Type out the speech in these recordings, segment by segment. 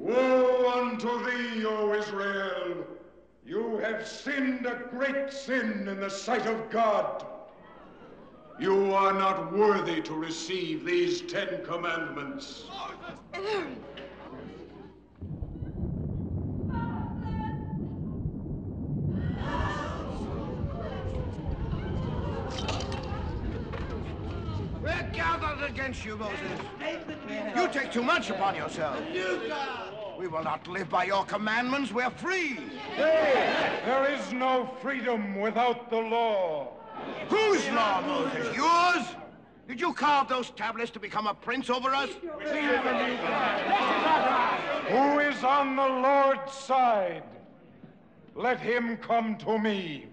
Woe unto thee, O Israel! You have sinned a great sin in the sight of God. You are not worthy to receive these Ten Commandments. We're gathered against you, Moses. You take too much upon yourself. We will not live by your commandments. We're free. There is no freedom without the law. Whose law, Moses? Yours? Did you carve those tablets to become a prince over us? Who is on the Lord's side? Let him come to me.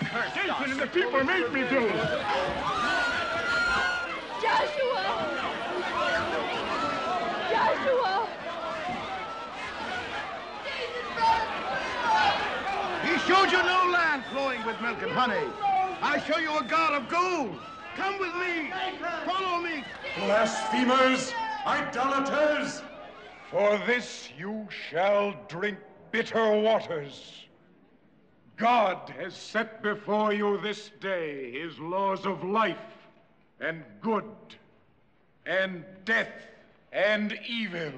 You have cursed and the people made me do. it. Joshua! Joshua! He showed you no land flowing with milk and honey. I show you a God of gold. Come with me. Follow me. Blasphemers! Idolaters! For this you shall drink bitter waters. God has set before you this day his laws of life and good and death and evil.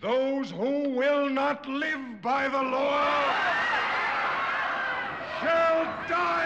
Those who will not live by the law shall die.